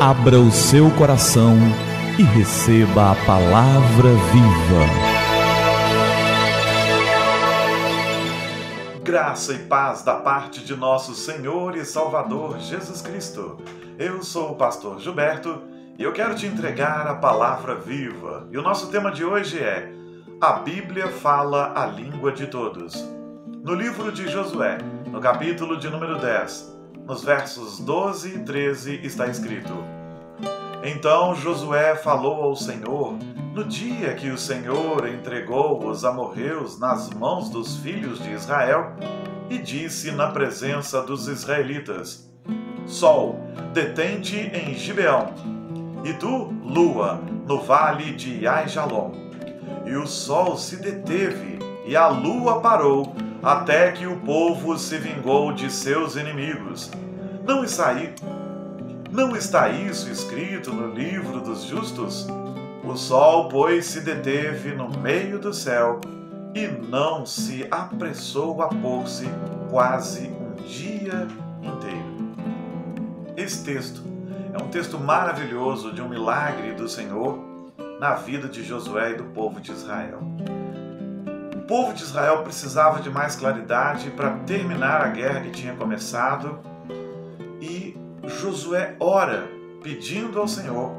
Abra o seu coração e receba a palavra viva. Graça e paz da parte de nosso Senhor e Salvador Jesus Cristo. Eu sou o pastor Gilberto e eu quero te entregar a palavra viva. E o nosso tema de hoje é A Bíblia fala a língua de todos. No livro de Josué, no capítulo de número 10, nos versos 12 e 13 está escrito: Então Josué falou ao Senhor no dia que o Senhor entregou os amorreus nas mãos dos filhos de Israel e disse na presença dos israelitas: Sol, detente em Gibeão, e tu, lua, no vale de Aijalon. E o sol se deteve e a lua parou até que o povo se vingou de seus inimigos. Não está, aí, não está isso escrito no livro dos justos? O sol, pois, se deteve no meio do céu e não se apressou a pôr-se quase um dia inteiro. Esse texto é um texto maravilhoso de um milagre do Senhor na vida de Josué e do povo de Israel povo de Israel precisava de mais claridade para terminar a guerra que tinha começado e Josué ora pedindo ao Senhor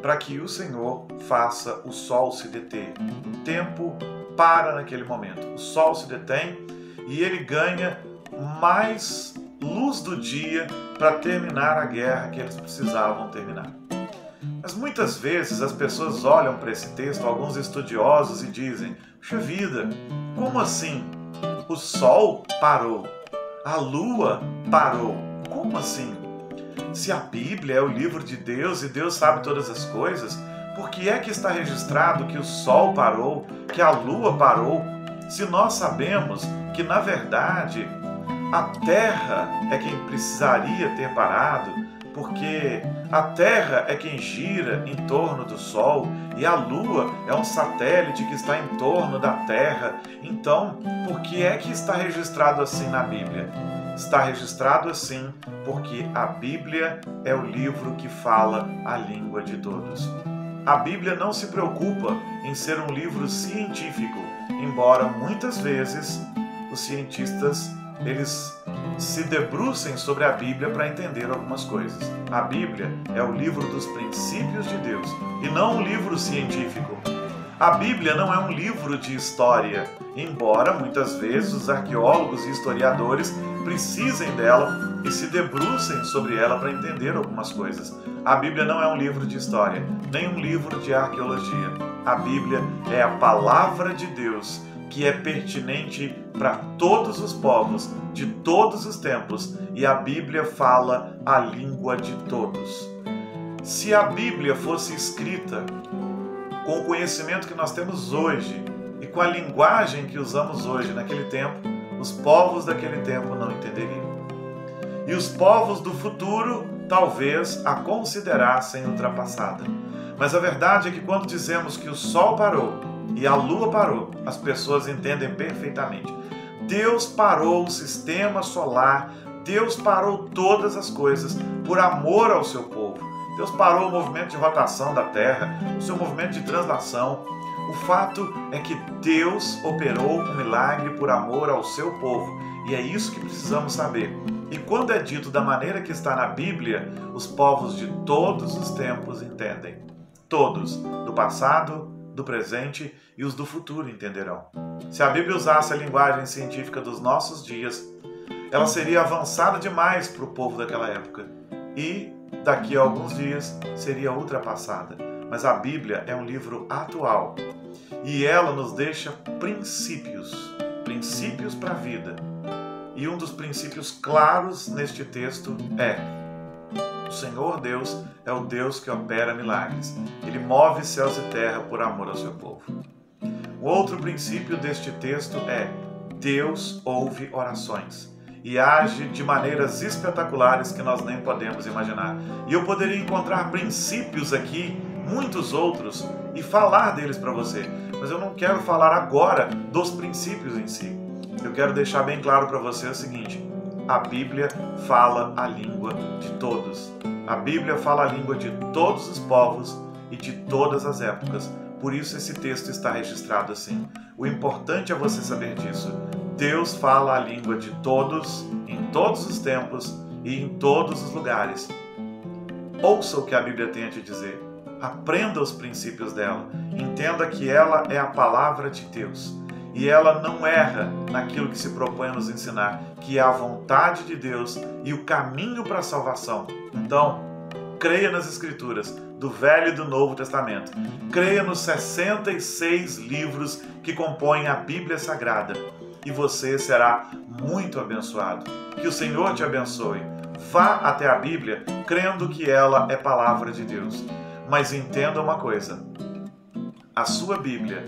para que o Senhor faça o sol se deter. O tempo para naquele momento. O sol se detém e ele ganha mais luz do dia para terminar a guerra que eles precisavam terminar. Mas muitas vezes as pessoas olham para esse texto, alguns estudiosos, e dizem: Puxa vida, como assim? O sol parou, a lua parou. Como assim? Se a Bíblia é o livro de Deus e Deus sabe todas as coisas, por que é que está registrado que o sol parou, que a lua parou, se nós sabemos que na verdade a terra é quem precisaria ter parado? porque a Terra é quem gira em torno do Sol e a Lua é um satélite que está em torno da Terra. Então, por que é que está registrado assim na Bíblia? Está registrado assim porque a Bíblia é o livro que fala a língua de todos. A Bíblia não se preocupa em ser um livro científico, embora muitas vezes os cientistas eles se debrucem sobre a Bíblia para entender algumas coisas. A Bíblia é o livro dos princípios de Deus e não um livro científico. A Bíblia não é um livro de história, embora muitas vezes os arqueólogos e historiadores precisem dela e se debrucem sobre ela para entender algumas coisas. A Bíblia não é um livro de história, nem um livro de arqueologia. A Bíblia é a palavra de Deus que é pertinente para todos os povos, de todos os tempos, e a Bíblia fala a língua de todos. Se a Bíblia fosse escrita com o conhecimento que nós temos hoje e com a linguagem que usamos hoje naquele tempo, os povos daquele tempo não entenderiam. E os povos do futuro talvez a considerassem ultrapassada. Mas a verdade é que quando dizemos que o sol parou e a lua parou, as pessoas entendem perfeitamente. Deus parou o sistema solar, Deus parou todas as coisas por amor ao seu povo. Deus parou o movimento de rotação da Terra, o seu movimento de translação. O fato é que Deus operou um milagre por amor ao seu povo. E é isso que precisamos saber. E quando é dito da maneira que está na Bíblia, os povos de todos os tempos entendem. Todos, do passado, do presente e os do futuro entenderão. Se a Bíblia usasse a linguagem científica dos nossos dias, ela seria avançada demais para o povo daquela época e, daqui a alguns dias, seria ultrapassada. Mas a Bíblia é um livro atual e ela nos deixa princípios princípios para a vida. E um dos princípios claros neste texto é Senhor Deus é o Deus que opera milagres. Ele move céus e terra por amor ao seu povo. O outro princípio deste texto é: Deus ouve orações e age de maneiras espetaculares que nós nem podemos imaginar. E eu poderia encontrar princípios aqui, muitos outros, e falar deles para você, mas eu não quero falar agora dos princípios em si. Eu quero deixar bem claro para você o seguinte: a Bíblia fala a língua de todos. A Bíblia fala a língua de todos os povos e de todas as épocas. Por isso esse texto está registrado assim. O importante é você saber disso. Deus fala a língua de todos, em todos os tempos e em todos os lugares. Ouça o que a Bíblia tem a te dizer. Aprenda os princípios dela. Entenda que ela é a palavra de Deus. E ela não erra naquilo que se propõe a nos ensinar, que é a vontade de Deus e o caminho para a salvação. Então, creia nas Escrituras, do Velho e do Novo Testamento. Creia nos 66 livros que compõem a Bíblia Sagrada. E você será muito abençoado. Que o Senhor te abençoe. Vá até a Bíblia crendo que ela é palavra de Deus. Mas entenda uma coisa: a sua Bíblia,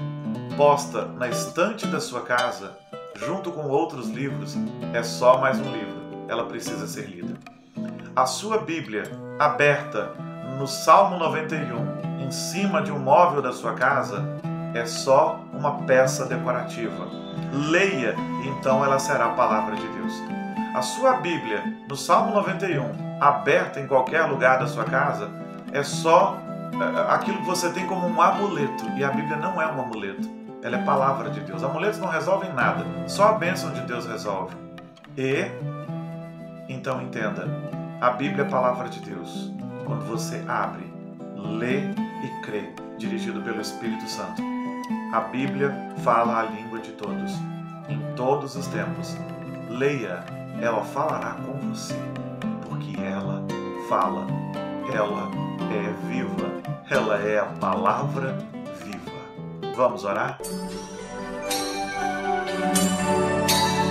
posta na estante da sua casa, junto com outros livros, é só mais um livro. Ela precisa ser lida. A sua Bíblia, aberta no Salmo 91, em cima de um móvel da sua casa, é só uma peça decorativa. Leia, então ela será a palavra de Deus. A sua Bíblia, no Salmo 91, aberta em qualquer lugar da sua casa, é só é, aquilo que você tem como um amuleto. E a Bíblia não é um amuleto. Ela é palavra de Deus. Amuletos não resolvem nada. Só a bênção de Deus resolve. E, então entenda, a Bíblia é a palavra de Deus. Quando você abre, lê e crê, dirigido pelo Espírito Santo. A Bíblia fala a língua de todos, em todos os tempos. Leia, ela falará com você, porque ela fala, ela é viva, ela é a palavra. Vamos orar?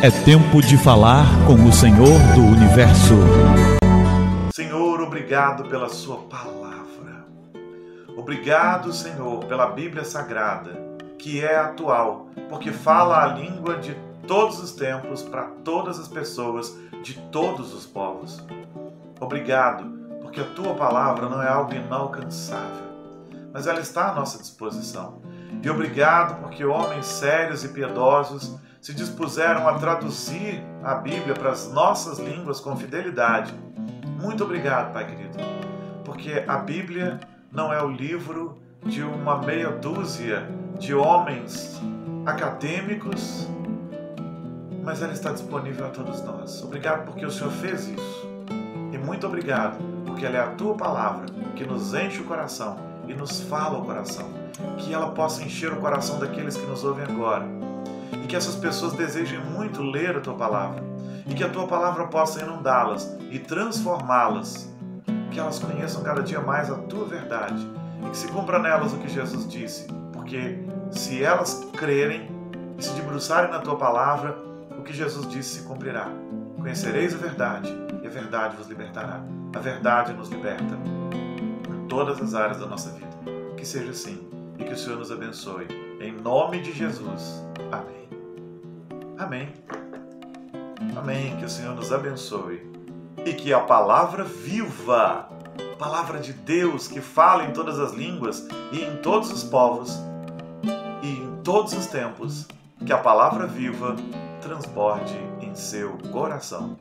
É tempo de falar com o Senhor do Universo. Senhor, obrigado pela Sua palavra. Obrigado, Senhor, pela Bíblia Sagrada, que é atual, porque fala a língua de todos os tempos, para todas as pessoas, de todos os povos. Obrigado porque a tua palavra não é algo inalcançável, mas ela está à nossa disposição. E obrigado porque homens sérios e piedosos se dispuseram a traduzir a Bíblia para as nossas línguas com fidelidade. Muito obrigado, Pai querido, porque a Bíblia não é o livro de uma meia dúzia de homens acadêmicos, mas ela está disponível a todos nós. Obrigado porque o Senhor fez isso. E muito obrigado porque ela é a tua palavra que nos enche o coração e nos fala o coração. Que ela possa encher o coração daqueles que nos ouvem agora. E que essas pessoas desejem muito ler a tua palavra. E que a tua palavra possa inundá-las e transformá-las. Que elas conheçam cada dia mais a tua verdade. E que se cumpra nelas o que Jesus disse. Porque se elas crerem e se debruçarem na tua palavra, o que Jesus disse se cumprirá. Conhecereis a verdade e a verdade vos libertará. A verdade nos liberta todas as áreas da nossa vida. Que seja assim e que o Senhor nos abençoe. Em nome de Jesus. Amém. Amém. Amém. Que o Senhor nos abençoe e que a palavra viva, palavra de Deus que fala em todas as línguas e em todos os povos e em todos os tempos, que a palavra viva transborde em seu coração.